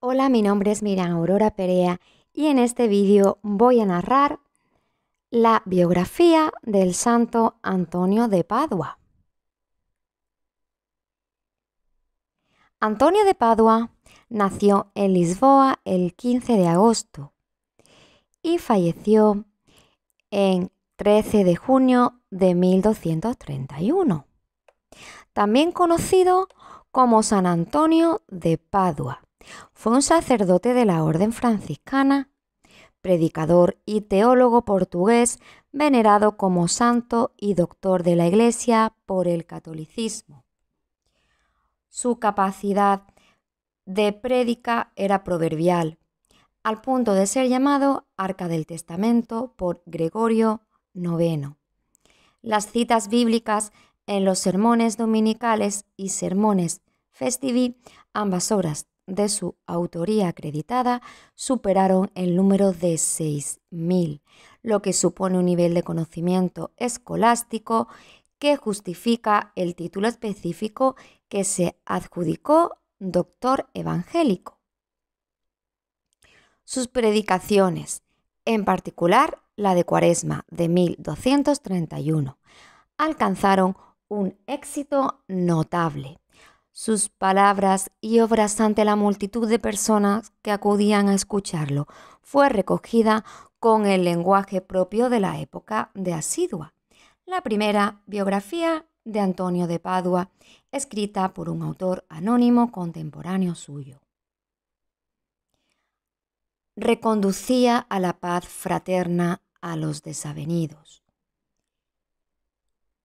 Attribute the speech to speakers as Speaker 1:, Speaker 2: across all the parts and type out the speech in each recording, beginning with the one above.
Speaker 1: Hola, mi nombre es Miriam Aurora Perea y en este vídeo voy a narrar la biografía del santo Antonio de Padua. Antonio de Padua nació en Lisboa el 15 de agosto y falleció en 13 de junio de 1231, también conocido como San Antonio de Padua. Fue un sacerdote de la Orden franciscana, predicador y teólogo portugués venerado como santo y doctor de la Iglesia por el catolicismo. Su capacidad de prédica era proverbial, al punto de ser llamado Arca del Testamento por Gregorio IX. Las citas bíblicas en los sermones dominicales y sermones festivi, ambas obras de su autoría acreditada, superaron el número de 6.000, lo que supone un nivel de conocimiento escolástico que justifica el título específico que se adjudicó doctor evangélico. Sus predicaciones, en particular la de Cuaresma de 1231, alcanzaron un éxito notable. Sus palabras y obras ante la multitud de personas que acudían a escucharlo fue recogida con el lenguaje propio de la época de Asidua. La primera biografía de Antonio de Padua, escrita por un autor anónimo contemporáneo suyo. Reconducía a la paz fraterna a los desavenidos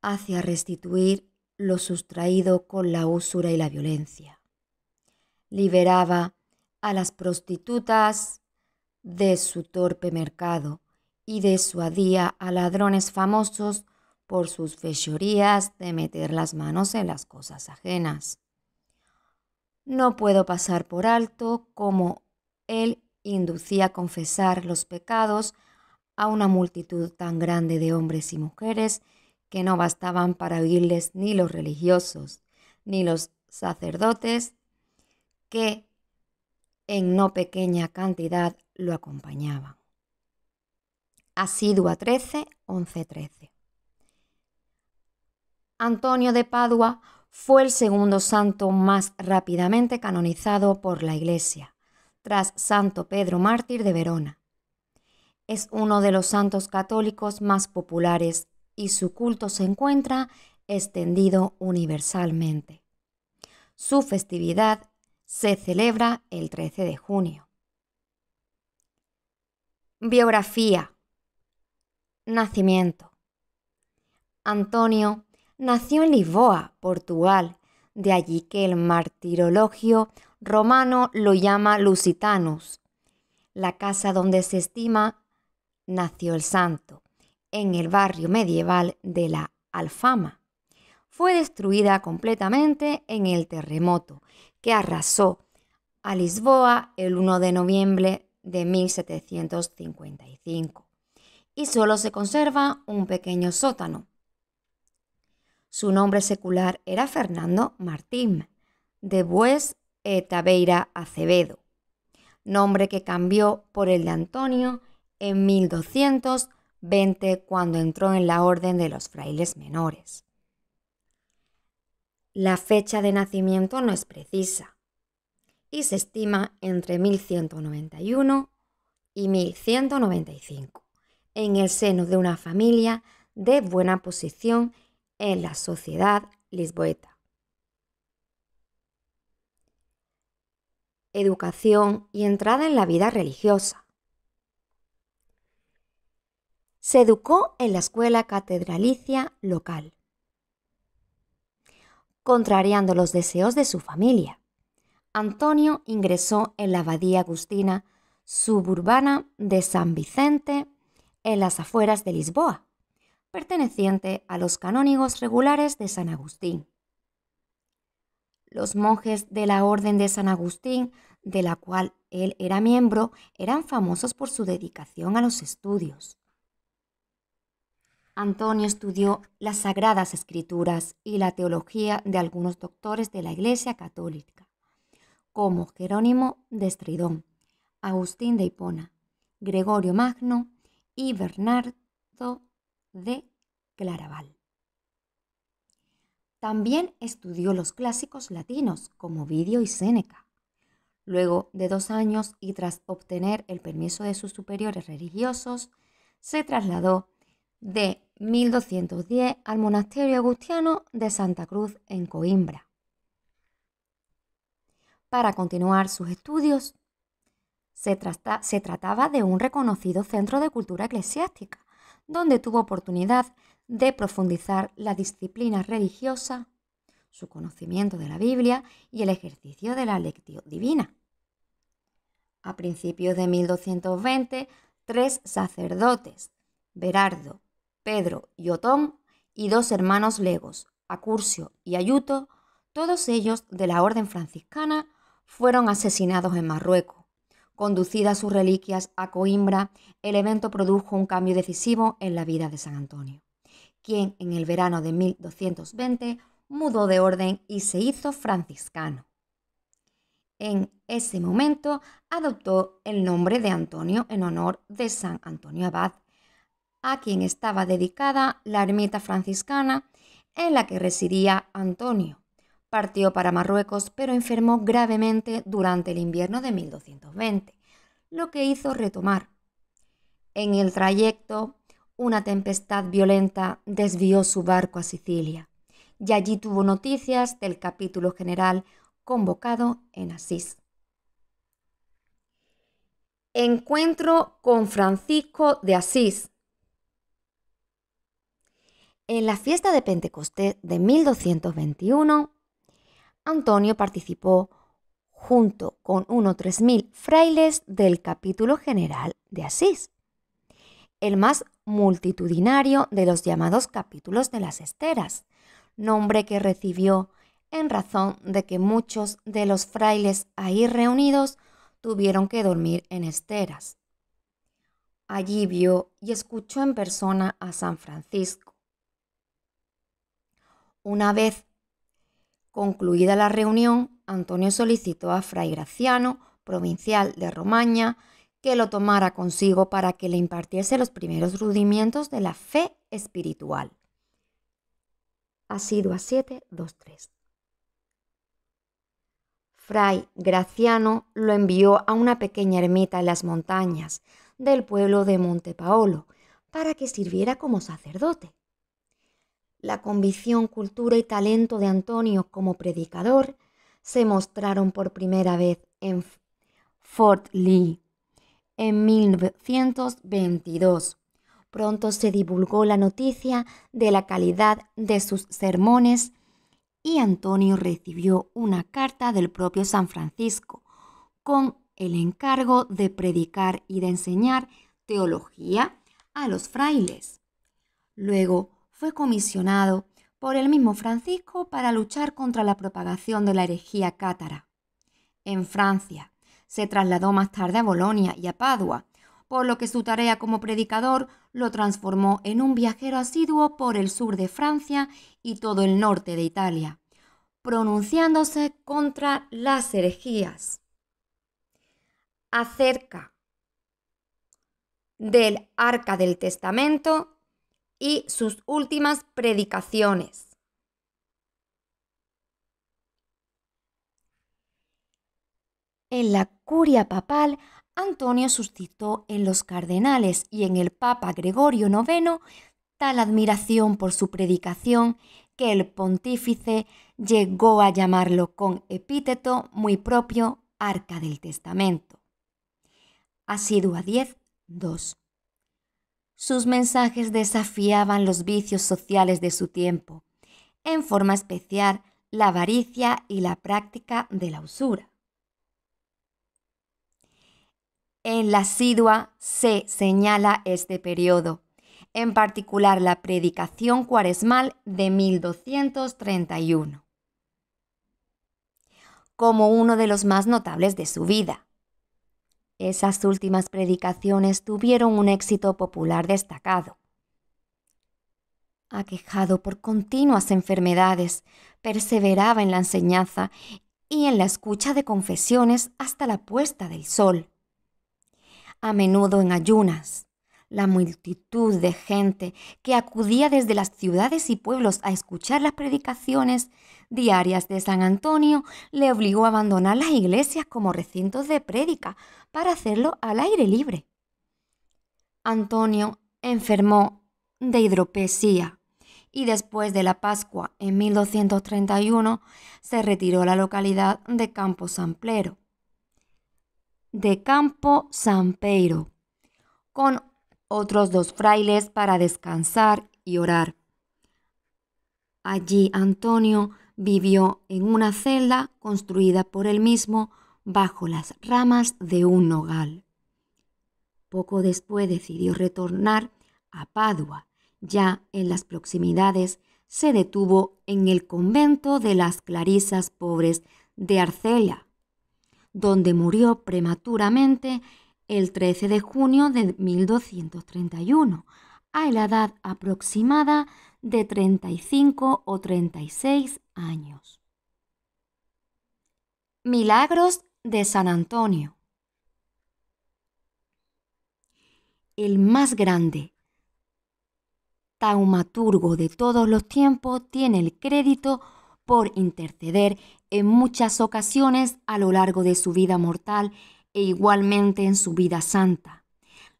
Speaker 1: hacia restituir lo sustraído con la usura y la violencia. Liberaba a las prostitutas de su torpe mercado y disuadía a ladrones famosos por sus fechorías de meter las manos en las cosas ajenas. No puedo pasar por alto cómo él inducía a confesar los pecados a una multitud tan grande de hombres y mujeres que no bastaban para oírles ni los religiosos, ni los sacerdotes, que en no pequeña cantidad lo acompañaban. Asidua 13, 11, 13. Antonio de Padua fue el segundo santo más rápidamente canonizado por la Iglesia, tras Santo Pedro Mártir de Verona. Es uno de los santos católicos más populares y su culto se encuentra extendido universalmente. Su festividad se celebra el 13 de junio. Biografía. Nacimiento. Antonio nació en Lisboa, Portugal, de allí que el martirologio romano lo llama Lusitanus, la casa donde se estima nació el santo en el barrio medieval de la Alfama. Fue destruida completamente en el terremoto que arrasó a Lisboa el 1 de noviembre de 1755 y solo se conserva un pequeño sótano. Su nombre secular era Fernando Martín de Bues e Tabeira Acevedo, nombre que cambió por el de Antonio en 1200 20 cuando entró en la orden de los frailes menores. La fecha de nacimiento no es precisa y se estima entre 1191 y 1195 en el seno de una familia de buena posición en la sociedad lisboeta. Educación y entrada en la vida religiosa. Se educó en la escuela catedralicia local, contrariando los deseos de su familia. Antonio ingresó en la abadía agustina suburbana de San Vicente en las afueras de Lisboa, perteneciente a los canónigos regulares de San Agustín. Los monjes de la Orden de San Agustín, de la cual él era miembro, eran famosos por su dedicación a los estudios. Antonio estudió las sagradas escrituras y la teología de algunos doctores de la Iglesia Católica. como Jerónimo de Estridón, Agustín de Hipona, Gregorio Magno y Bernardo de Claraval. También estudió los clásicos latinos como Vidio y Séneca. Luego de dos años y tras obtener el permiso de sus superiores religiosos, se trasladó de 1210 al monasterio agustiano de Santa Cruz en Coimbra. Para continuar sus estudios, se, se, trataba de un reconocido centro de cultura eclesiástica, donde tuvo oportunidad de profundizar la disciplina religiosa, su conocimiento de la Biblia y el ejercicio de la lección divina. A principios de 1220, tres sacerdotes, Berardo, Pedro y Otón, y dos hermanos legos, Acurcio y Ayuto, todos ellos de la orden franciscana, fueron asesinados en Marruecos. Conducidas sus reliquias a Coimbra, el evento produjo un cambio decisivo en la vida de San Antonio, quien en el verano de 1220 mudó de orden y se hizo franciscano. En ese momento adoptó el nombre de Antonio en honor de San Antonio Abad, a quien estaba dedicada la ermita franciscana en la que residía Antonio. Partió para Marruecos, pero enfermó gravemente durante el invierno de 1220, lo que hizo retomar. En el trayecto, una tempestad violenta desvió su barco a Sicilia, y allí tuvo noticias del capítulo general convocado en Asís. Encuentro con Francisco de Asís, en la fiesta de Pentecostés de 1221, Antonio participó junto con unos 3.000 frailes del capítulo general de Asís, el más multitudinario de los llamados capítulos de las esteras, nombre que recibió en razón de que muchos de los frailes ahí reunidos tuvieron que dormir en esteras. Allí vio y escuchó en persona a San Francisco una vez concluida la reunión, Antonio solicitó a Fray Graciano, provincial de Romaña, que lo tomara consigo para que le impartiese los primeros rudimientos de la fe espiritual. Asidua 723. Fray Graciano lo envió a una pequeña ermita en las montañas del pueblo de Montepaolo para que sirviera como sacerdote la convicción, cultura y talento de Antonio como predicador se mostraron por primera vez en Fort Lee en 1922. Pronto se divulgó la noticia de la calidad de sus sermones y Antonio recibió una carta del propio San Francisco con el encargo de predicar y de enseñar teología a los frailes. Luego fue comisionado por el mismo Francisco para luchar contra la propagación de la herejía cátara. En Francia, se trasladó más tarde a Bolonia y a Padua, por lo que su tarea como predicador lo transformó en un viajero asiduo por el sur de Francia y todo el norte de Italia, pronunciándose contra las herejías. Acerca del arca del testamento y sus últimas predicaciones. En la curia papal, Antonio suscitó en los cardenales y en el Papa Gregorio IX tal admiración por su predicación que el pontífice llegó a llamarlo con epíteto muy propio Arca del Testamento. Asidua 10, 2. Sus mensajes desafiaban los vicios sociales de su tiempo, en forma especial la avaricia y la práctica de la usura. En la Sidua se señala este periodo, en particular la predicación cuaresmal de 1231, como uno de los más notables de su vida. Esas últimas predicaciones tuvieron un éxito popular destacado. Aquejado por continuas enfermedades, perseveraba en la enseñanza y en la escucha de confesiones hasta la puesta del sol. A menudo en ayunas, la multitud de gente que acudía desde las ciudades y pueblos a escuchar las predicaciones diarias de San Antonio le obligó a abandonar las iglesias como recintos de prédica para hacerlo al aire libre. Antonio enfermó de hidropesía y después de la Pascua en 1231 se retiró a la localidad de Campo Samplero, de Campo Sampeiro, con otros dos frailes para descansar y orar. Allí Antonio vivió en una celda construida por él mismo bajo las ramas de un nogal. Poco después decidió retornar a Padua. Ya en las proximidades se detuvo en el convento de las Clarisas Pobres de Arcella, donde murió prematuramente el 13 de junio de 1231, a la edad aproximada de 35 o 36 años. Milagros de San Antonio. El más grande taumaturgo de todos los tiempos tiene el crédito por interceder en muchas ocasiones a lo largo de su vida mortal e igualmente en su vida santa.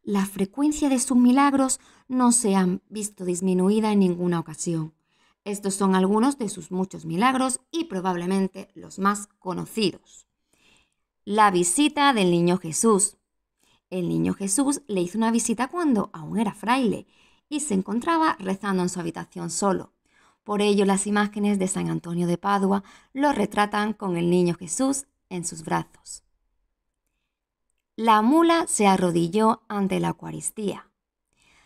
Speaker 1: La frecuencia de sus milagros no se han visto disminuida en ninguna ocasión. Estos son algunos de sus muchos milagros y probablemente los más conocidos. La visita del niño Jesús. El niño Jesús le hizo una visita cuando aún era fraile y se encontraba rezando en su habitación solo. Por ello las imágenes de San Antonio de Padua lo retratan con el niño Jesús en sus brazos. La mula se arrodilló ante la Eucaristía.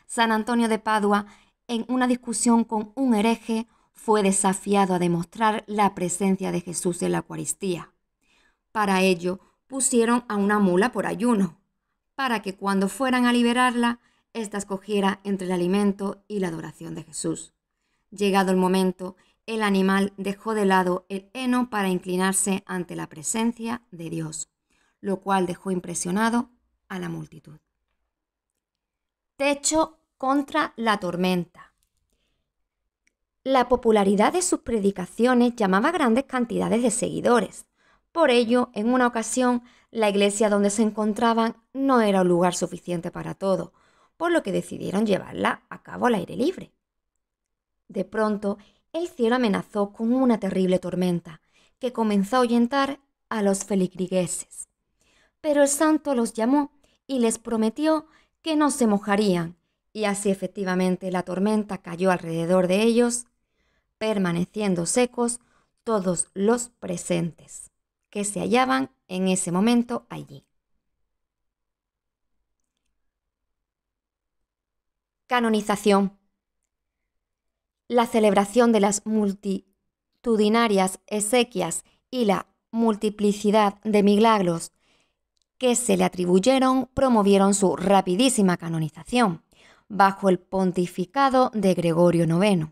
Speaker 1: San Antonio de Padua, en una discusión con un hereje, fue desafiado a demostrar la presencia de Jesús en la Eucaristía. Para ello, pusieron a una mula por ayuno, para que cuando fueran a liberarla, ésta escogiera entre el alimento y la adoración de Jesús. Llegado el momento, el animal dejó de lado el heno para inclinarse ante la presencia de Dios lo cual dejó impresionado a la multitud. Techo contra la tormenta. La popularidad de sus predicaciones llamaba grandes cantidades de seguidores. Por ello, en una ocasión, la iglesia donde se encontraban no era un lugar suficiente para todo, por lo que decidieron llevarla a cabo al aire libre. De pronto, el cielo amenazó con una terrible tormenta que comenzó a ahuyentar a los feligrigueses. Pero el santo los llamó y les prometió que no se mojarían, y así efectivamente la tormenta cayó alrededor de ellos, permaneciendo secos todos los presentes que se hallaban en ese momento allí. Canonización. La celebración de las multitudinarias exequias y la multiplicidad de milagros que se le atribuyeron promovieron su rapidísima canonización bajo el pontificado de Gregorio IX.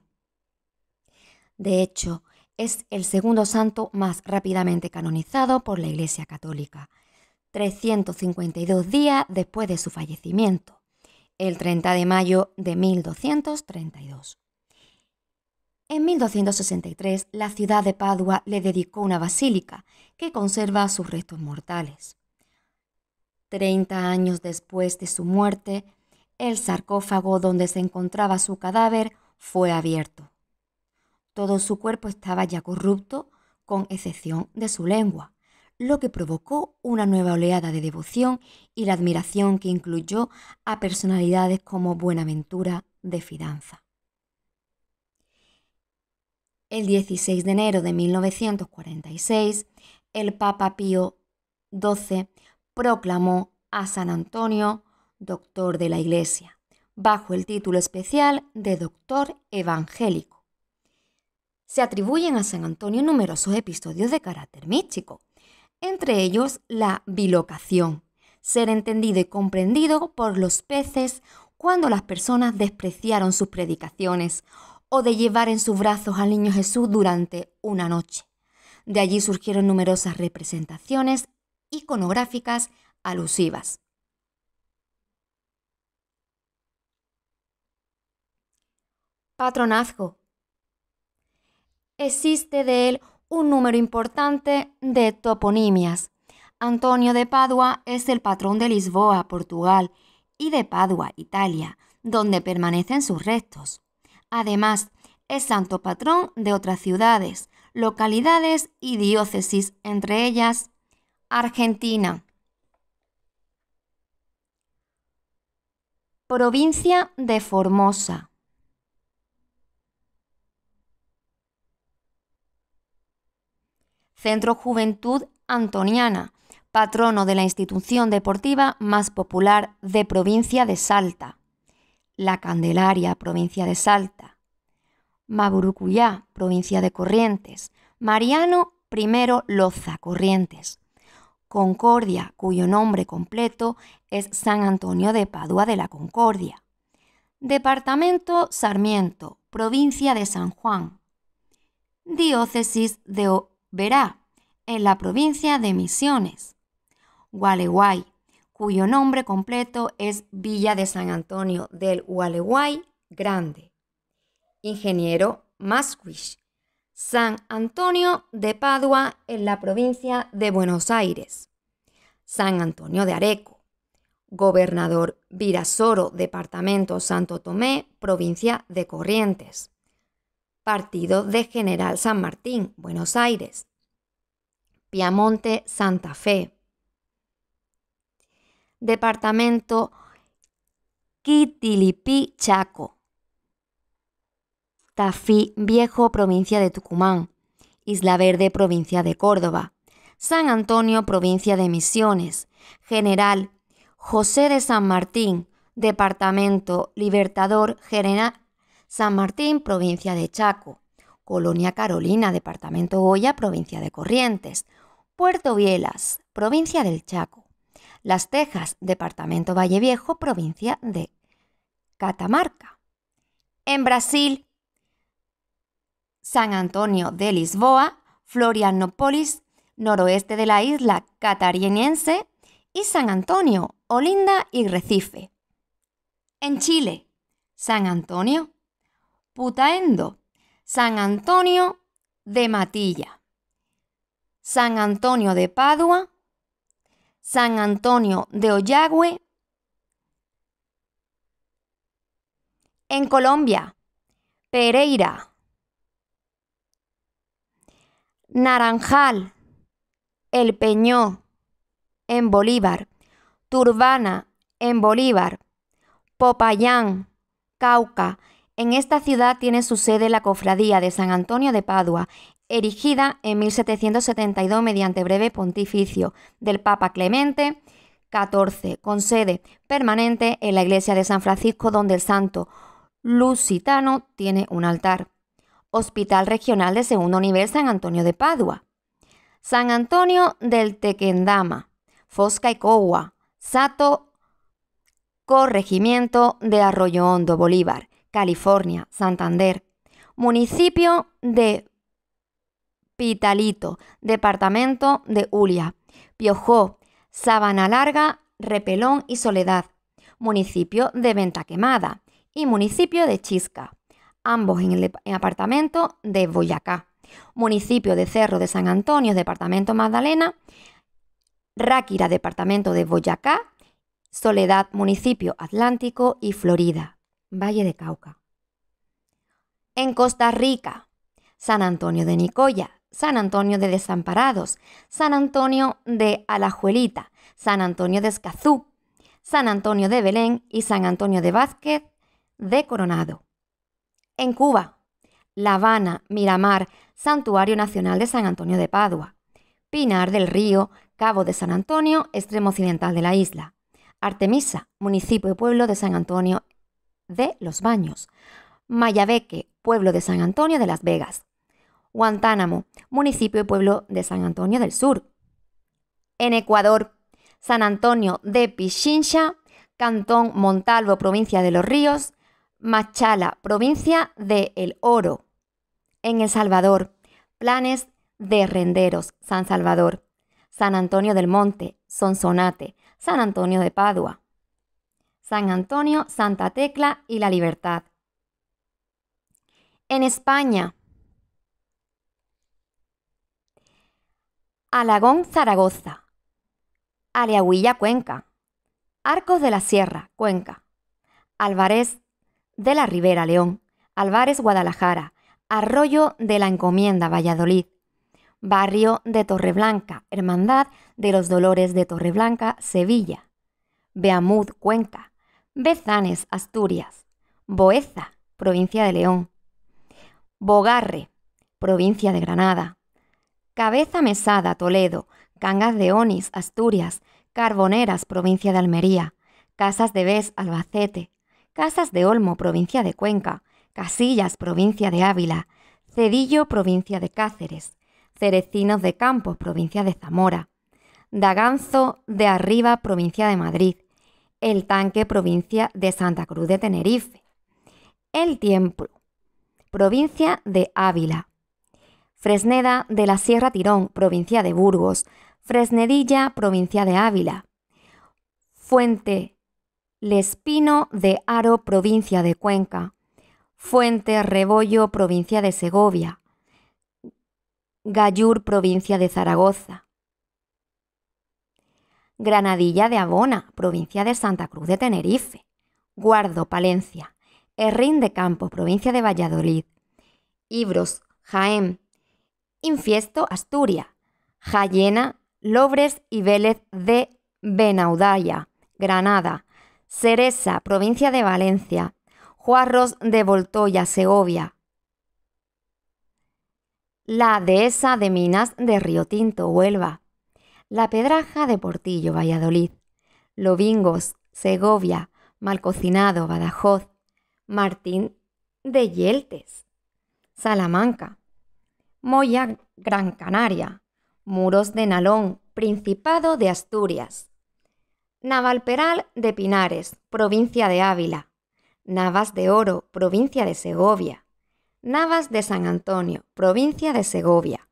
Speaker 1: De hecho, es el segundo santo más rápidamente canonizado por la Iglesia Católica, 352 días después de su fallecimiento, el 30 de mayo de 1232. En 1263, la ciudad de Padua le dedicó una basílica que conserva sus restos mortales. Treinta años después de su muerte, el sarcófago donde se encontraba su cadáver fue abierto. Todo su cuerpo estaba ya corrupto, con excepción de su lengua, lo que provocó una nueva oleada de devoción y la admiración que incluyó a personalidades como Buenaventura de Fidanza. El 16 de enero de 1946, el Papa Pío XII proclamó a San Antonio doctor de la Iglesia, bajo el título especial de doctor evangélico. Se atribuyen a San Antonio numerosos episodios de carácter místico, entre ellos la bilocación, ser entendido y comprendido por los peces cuando las personas despreciaron sus predicaciones, o de llevar en sus brazos al niño Jesús durante una noche, De allí surgieron numerosas representaciones iconográficas alusivas. Patronazgo. Existe de él un número importante de toponimias. Antonio de Padua es el patrón de Lisboa, Portugal, y de Padua, Italia, donde permanecen sus restos. Además, es santo patrón de otras ciudades, localidades y diócesis, entre ellas Argentina. Provincia de Formosa. Centro Juventud Antoniana, patrono de la institución deportiva más popular de provincia de Salta. La Candelaria, provincia de Salta. Maburucuyá, provincia de Corrientes. Mariano I Loza, Corrientes. Concordia, cuyo nombre completo es San Antonio de Padua de la Concordia. Departamento Sarmiento, provincia de San Juan. Diócesis de Verá, en la provincia de Misiones. Gualeguay, cuyo nombre completo es Villa de San Antonio del Gualeguay Grande. Ingeniero Masquich, San Antonio de Padua en la provincia de Buenos Aires. San Antonio de Areco. Gobernador Virasoro, Departamento Santo Tomé, provincia de Corrientes. Partido de General San Martín, Buenos Aires. Piamonte, Santa Fe. Departamento Quitilipí, Chaco. Tafí Viejo, provincia de Tucumán. Isla Verde, provincia de Córdoba. San Antonio, provincia de Misiones. General José de San Martín, Departamento Libertador General San Martín, provincia de Chaco. Colonia Carolina, Departamento Goya, provincia de Corrientes. Puerto Bielas, provincia del Chaco. Las Tejas, Departamento Valle Viejo, provincia de Catamarca. En Brasil, San Antonio de Lisboa, Florianópolis, noroeste de la isla catariense, y San Antonio, Olinda y Recife. En Chile, San Antonio, Putaendo, San Antonio de Matilla, San Antonio de Padua, San Antonio de Ollagüe. En Colombia, Pereira, Naranjal, El Peñó, en Bolívar, Turbana, en Bolívar, Popayán, Cauca, en esta ciudad tiene su sede la Cofradía de San Antonio de Padua, erigida en 1772 mediante breve pontificio del Papa Clemente XIV, con sede permanente en la iglesia de San Francisco, donde el santo lusitano tiene un altar. Hospital Regional de Segundo Nivel San Antonio de Padua. San Antonio del Tequendama, Fosca y Cogua, Sato, Corregimiento de Arroyo Hondo, Bolívar. California, Santander. Municipio de Pitalito, Departamento de Ulia. Piojó, Sabana Larga, Repelón y Soledad. Municipio de Venta Quemada y municipio de Chisca, ambos en el apartamento de Boyacá. Municipio de Cerro de San Antonio, Departamento Magdalena. Ráquira, Departamento de Boyacá. Soledad, Municipio Atlántico y Florida. Valle de Cauca. En Costa Rica, San Antonio de Nicoya, San Antonio de Desamparados, San Antonio de Alajuelita, San Antonio de Escazú, San Antonio de Belén y San Antonio de Vázquez de Coronado. En Cuba, La Habana, Miramar, Santuario Nacional de San Antonio de Padua, Pinar del Río, Cabo de San Antonio, extremo occidental de la isla. Artemisa, municipio y pueblo de San Antonio de Los Baños, Mayabeque, pueblo de San Antonio de Las Vegas, Guantánamo, municipio y pueblo de San Antonio del Sur. En Ecuador, San Antonio de Pichincha, Cantón Montalvo, provincia de Los Ríos, Machala, provincia de El Oro. En El Salvador, Planes de Renderos, San Salvador, San Antonio del Monte, Sonsonate, San Antonio de Padua, San Antonio, Santa Tecla y La Libertad. En España, Alagón, Zaragoza, Aliahuilla, Cuenca, Arcos de la Sierra, Cuenca, Álvarez de la Ribera, León, Álvarez, Guadalajara, Arroyo de la Encomienda, Valladolid, Barrio de Torreblanca, Hermandad de los Dolores de Torreblanca, Sevilla, Beamud, Cuenca, Bezanes, Asturias, Boeza, provincia de León, Bogarre, provincia de Granada, Cabeza Mesada, Toledo, Cangas de Onis, Asturias, Carboneras, provincia de Almería, Casas de Bes, Albacete, Casas de Olmo, provincia de Cuenca, Casillas, provincia de Ávila, Cedillo, provincia de Cáceres, Cerecinos de Campos, provincia de Zamora, Daganzo de Arriba, provincia de Madrid, El Tanque, provincia de Santa Cruz de Tenerife, El Tiempo, provincia de Ávila, Fresneda de la Sierra Tirón, provincia de Burgos, Fresnedilla, provincia de Ávila, Fuente Lespino de Aro, provincia de Cuenca, Fuente Rebollo, provincia de Segovia, Gallur, provincia de Zaragoza, Granadilla de Abona, provincia de Santa Cruz de Tenerife, Guardo, Palencia, Herrín de Campo, provincia de Valladolid, Ibros, Jaén, Infiesto, Asturias, Jayena, Lobres y Vélez de Benaudaya, Granada, Ceresa, provincia de Valencia, Juarros de Voltoya, Segovia, la dehesa de Minas de Río Tinto, Huelva, la Pedraja de Portillo, Valladolid, Lobingos, Segovia, Malcocinado, Badajoz, Martín de Yeltes, Salamanca, Moya, Gran Canaria, Muros de Nalón, Principado de Asturias, Navalperal de Pinares, provincia de Ávila, Navas de Oro, provincia de Segovia, Navas de San Antonio, provincia de Segovia,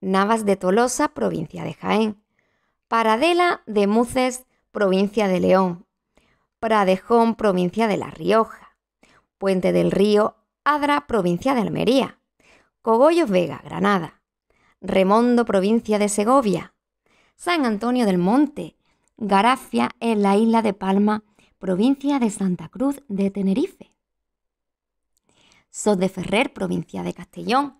Speaker 1: Navas de Tolosa, provincia de Jaén, Paradela de Muces, provincia de León, Pradejón, provincia de La Rioja, Puente del Río, Adra, provincia de Almería, Cogollos Vega, Granada, Remondo, provincia de Segovia, San Antonio del Monte, Garafia en la isla de Palma, provincia de Santa Cruz de Tenerife. Sos de Ferrer, provincia de Castellón,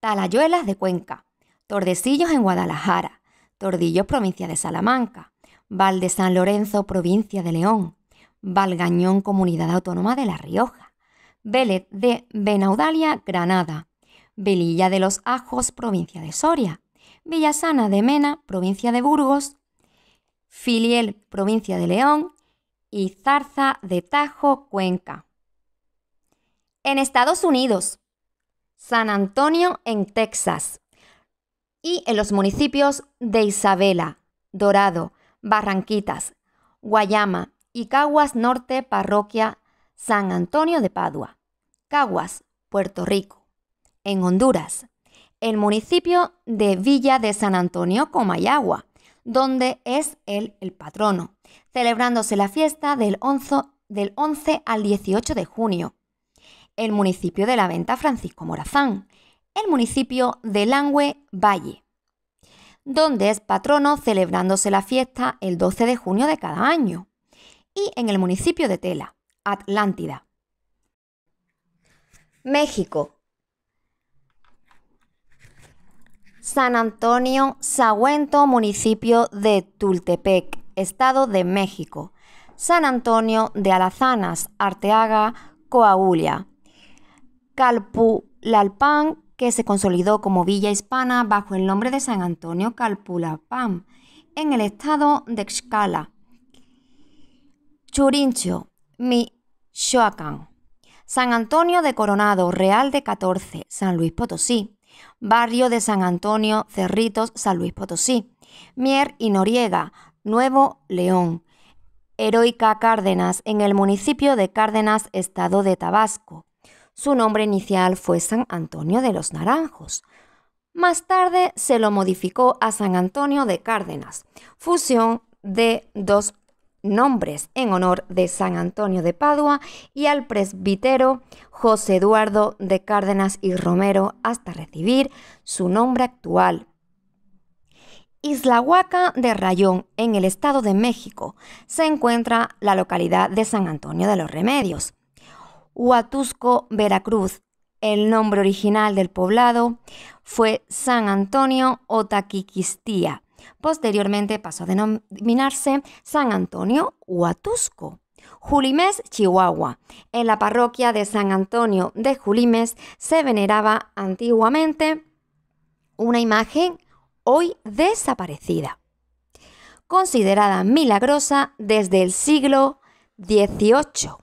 Speaker 1: Talayuelas de Cuenca, Tordesillos en Guadalajara, Tordillos, provincia de Salamanca, Val de San Lorenzo, provincia de León, Valgañón, comunidad autónoma de La Rioja, Vélez de Benaudalia, Granada, Velilla de los Ajos, provincia de Soria, Villasana de Mena, provincia de Burgos, Filiel, provincia de León, y Zarza de Tajo, Cuenca. En Estados Unidos, San Antonio en Texas y en los municipios de Isabela, Dorado, Barranquitas, Guayama y Caguas Norte, parroquia San Antonio de Padua, Caguas, Puerto Rico en Honduras, el municipio de Villa de San Antonio, Comayagua, donde es él el patrono, celebrándose la fiesta del 11, del 11 al 18 de junio. El municipio de la Venta Francisco Morazán, el municipio de Langüe Valle, donde es patrono celebrándose la fiesta el 12 de junio de cada año. Y en el municipio de Tela, Atlántida. México, San Antonio Sagüento, municipio de Tultepec, Estado de México. San Antonio de Alazanas, Arteaga, Coahuila. Calpulalpan, que se consolidó como villa hispana bajo el nombre de San Antonio Calpulalpan, en el estado de Xcala. Churincho, Michoacán. San Antonio de Coronado, Real de 14, San Luis Potosí barrio de San Antonio, Cerritos, San Luis Potosí, Mier y Noriega, Nuevo León, Heroica Cárdenas, en el municipio de Cárdenas, estado de Tabasco. Su nombre inicial fue San Antonio de los Naranjos. Más tarde se lo modificó a San Antonio de Cárdenas, fusión de dos nombres en honor de San Antonio de Padua y al presbítero José Eduardo de Cárdenas y Romero hasta recibir su nombre actual. Isla Huaca de Rayón, en el Estado de México, se encuentra la localidad de San Antonio de los Remedios. Huatusco, Veracruz, el nombre original del poblado fue San Antonio Otaquiquistía. Posteriormente pasó a denominarse San Antonio Huatusco. Julimés, Chihuahua. En la parroquia de San Antonio de Julimés se veneraba antiguamente una imagen hoy desaparecida, considerada milagrosa desde el siglo XVIII.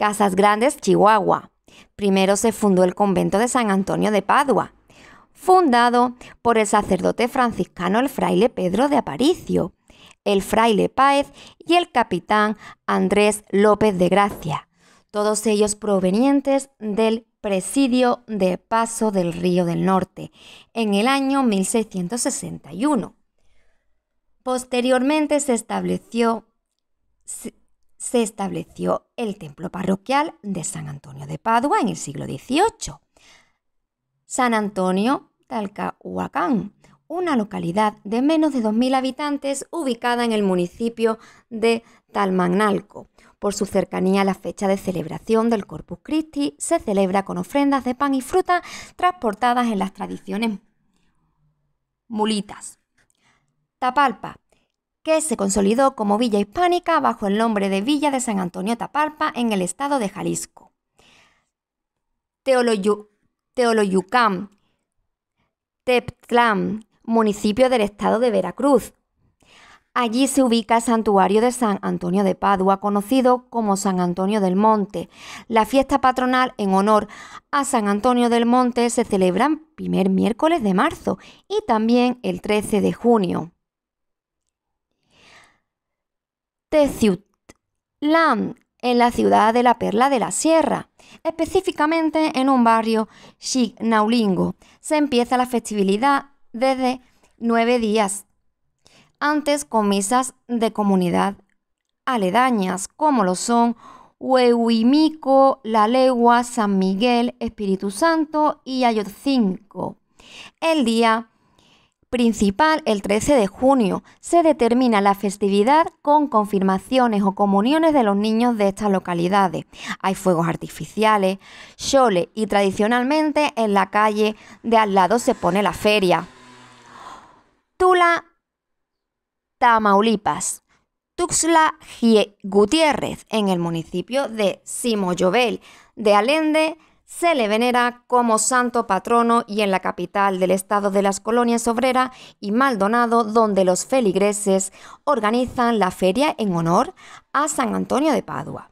Speaker 1: Casas Grandes, Chihuahua. Primero se fundó el convento de San Antonio de Padua, fundado por el sacerdote franciscano el fraile Pedro de Aparicio, el fraile Páez y el capitán Andrés López de Gracia, todos ellos provenientes del presidio de Paso del Río del Norte, en el año 1661. Posteriormente se estableció, se estableció el templo parroquial de San Antonio de Padua en el siglo XVIII. San Antonio Talcahuacán, una localidad de menos de 2.000 habitantes ubicada en el municipio de Talmanalco, por su cercanía a la fecha de celebración del Corpus Christi, se celebra con ofrendas de pan y fruta transportadas en las tradiciones mulitas. Tapalpa, que se consolidó como villa hispánica bajo el nombre de Villa de San Antonio Tapalpa en el estado de Jalisco. Teoloyucán, Teptlán, municipio del estado de Veracruz, Allí se ubica el santuario de San Antonio de Padua, conocido como San Antonio del Monte. La fiesta patronal en honor a San Antonio del Monte se celebra el primer miércoles de marzo y también el 13 de junio. Teciutlán, en la ciudad de la Perla de la Sierra, específicamente en un barrio Naulingo. Se empieza la festividad desde nueve días antes con misas de comunidad aledañas, como lo son Huehuimico, La Legua, San Miguel, Espíritu Santo y Ayotzinco. El día principal, el 13 de junio, se determina la festividad con confirmaciones o comuniones de los niños de estas localidades. Hay fuegos artificiales, chole y tradicionalmente en la calle de al lado se pone la feria. Tula Tamaulipas. Tuxla Gutiérrez, en el municipio de Simoyobel de Allende, se le venera como santo patrono y en la capital del estado de las colonias obreras y Maldonado, donde los feligreses organizan la feria en honor a San Antonio de Padua.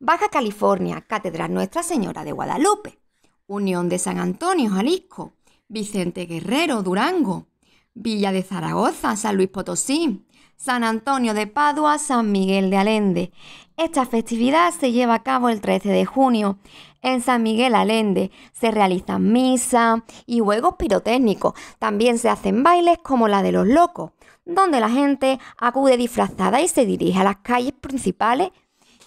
Speaker 1: Baja California, Catedral Nuestra Señora de Guadalupe. Unión de San Antonio, Jalisco. Vicente Guerrero, Durango. Villa de Zaragoza, San Luis Potosí, San Antonio de Padua, San Miguel de Allende. Esta festividad se lleva a cabo el 13 de junio. En San Miguel Allende se realizan misas y juegos pirotécnicos. También se hacen bailes como la de los locos, donde la gente acude disfrazada y se dirige a las calles principales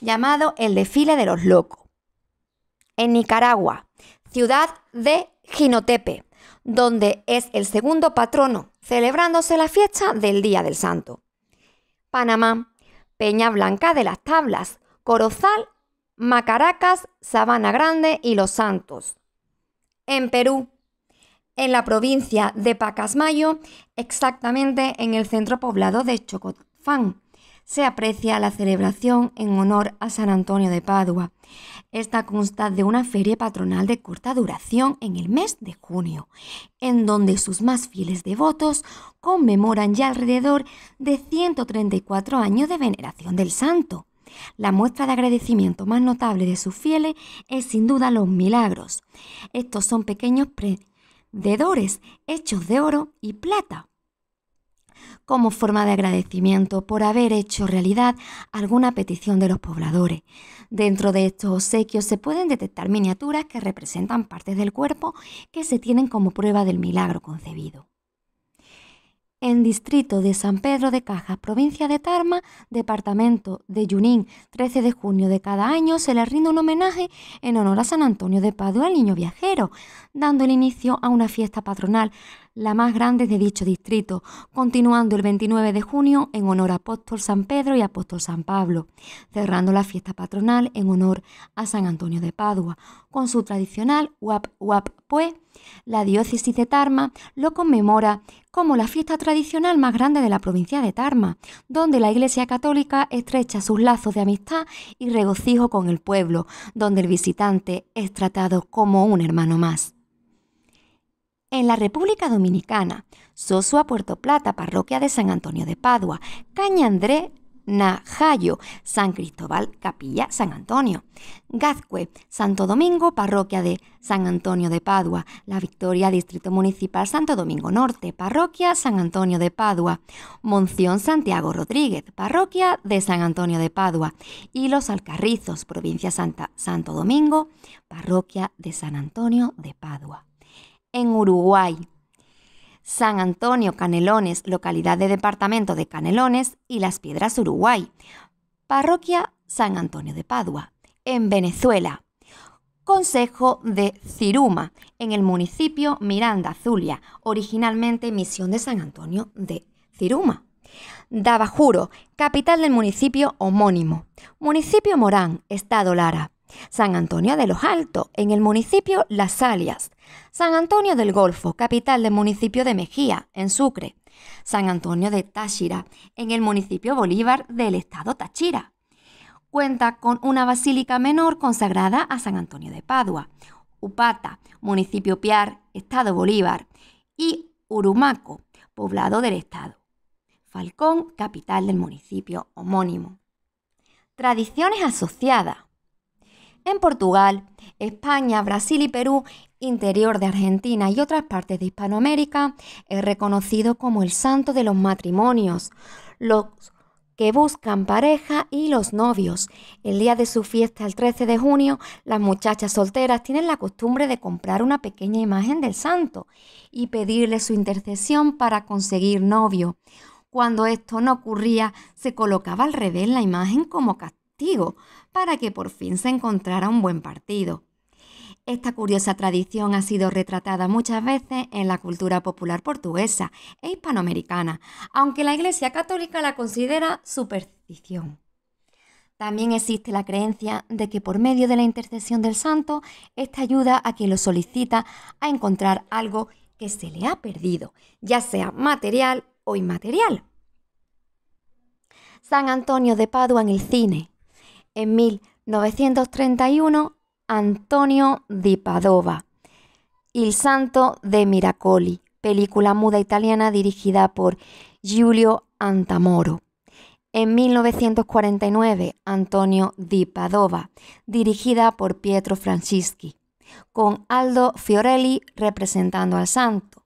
Speaker 1: llamado el desfile de los locos. En Nicaragua, ciudad de Jinotepe, donde es el segundo patrono, celebrándose la fiesta del Día del Santo. Panamá, Peña Blanca de las Tablas, Corozal, Macaracas, Sabana Grande y Los Santos. En Perú, en la provincia de Pacasmayo, exactamente en el centro poblado de Chocofán, se aprecia la celebración en honor a San Antonio de Padua. Esta consta de una feria patronal de corta duración en el mes de junio, en donde sus más fieles devotos conmemoran ya alrededor de 134 años de veneración del santo. La muestra de agradecimiento más notable de sus fieles es sin duda los milagros. Estos son pequeños prendedores hechos de oro y plata como forma de agradecimiento por haber hecho realidad alguna petición de los pobladores. Dentro de estos obsequios se pueden detectar miniaturas que representan partes del cuerpo que se tienen como prueba del milagro concebido en distrito de San Pedro de Cajas, provincia de Tarma, departamento de Junín, 13 de junio de cada año, se le rinde un homenaje en honor a San Antonio de Padua, el niño viajero, dando el inicio a una fiesta patronal, la más grande de dicho distrito, continuando el 29 de junio en honor a Apóstol San Pedro y Apóstol San Pablo, cerrando la fiesta patronal en honor a San Antonio de Padua, con su tradicional Wap Wap Pue. La diócesis de Tarma lo conmemora como la fiesta tradicional más grande de la provincia de Tarma, donde la Iglesia Católica estrecha sus lazos de amistad y regocijo con el pueblo, donde el visitante es tratado como un hermano más. En la República Dominicana, Sosua Puerto Plata, parroquia de San Antonio de Padua, Caña André Najayo, San Cristóbal, Capilla, San Antonio. Gazcue, Santo Domingo, parroquia de San Antonio de Padua. La Victoria, Distrito Municipal Santo Domingo Norte, parroquia San Antonio de Padua. Monción Santiago Rodríguez, parroquia de San Antonio de Padua. Y Los Alcarrizos, provincia Santa, Santo Domingo, parroquia de San Antonio de Padua. En Uruguay, San Antonio Canelones, localidad de departamento de Canelones y Las Piedras, Uruguay. Parroquia San Antonio de Padua. En Venezuela. Consejo de Ciruma, en el municipio Miranda, Zulia, originalmente misión de San Antonio de Ciruma. Dabajuro, capital del municipio homónimo. Municipio Morán, Estado Lara. San Antonio de los Altos, en el municipio Las Alias, San Antonio del Golfo, capital del municipio de Mejía, en Sucre, San Antonio de Táchira, en el municipio Bolívar del estado Táchira. Cuenta con una basílica menor consagrada a San Antonio de Padua, Upata, municipio Piar, estado Bolívar, y Urumaco, poblado del estado. Falcón, capital del municipio homónimo. Tradiciones asociadas en Portugal, España, Brasil y Perú, interior de Argentina y otras partes de Hispanoamérica, es reconocido como el santo de los matrimonios, los que buscan pareja y los novios. El día de su fiesta, el 13 de junio, las muchachas solteras tienen la costumbre de comprar una pequeña imagen del santo y pedirle su intercesión para conseguir novio. Cuando esto no ocurría, se colocaba al revés la imagen como castigo para que por fin se encontrara un buen partido. Esta curiosa tradición ha sido retratada muchas veces en la cultura popular portuguesa e hispanoamericana, aunque la Iglesia Católica la considera superstición. También existe la creencia de que por medio de la intercesión del santo, esta ayuda a quien lo solicita a encontrar algo que se le ha perdido, ya sea material o inmaterial. San Antonio de Padua en el cine. En 1931, Antonio di Padova. Il Santo de Miracoli, película muda italiana dirigida por Giulio Antamoro. En 1949, Antonio di Padova, dirigida por Pietro Francischi, con Aldo Fiorelli representando al santo.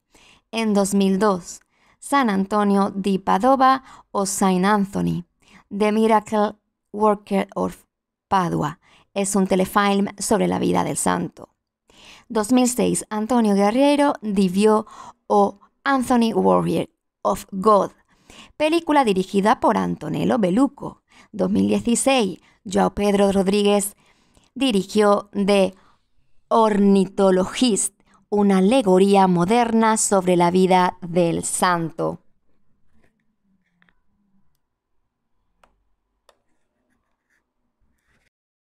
Speaker 1: En 2002, San Antonio di Padova o Saint Anthony, The Miracle Worker of Padua. Es un telefilm sobre la vida del santo. 2006, Antonio Guerrero Divio o Anthony Warrior of God. Película dirigida por Antonello Beluco. 2016, Joao Pedro Rodríguez dirigió The Ornithologist, una alegoría moderna sobre la vida del santo.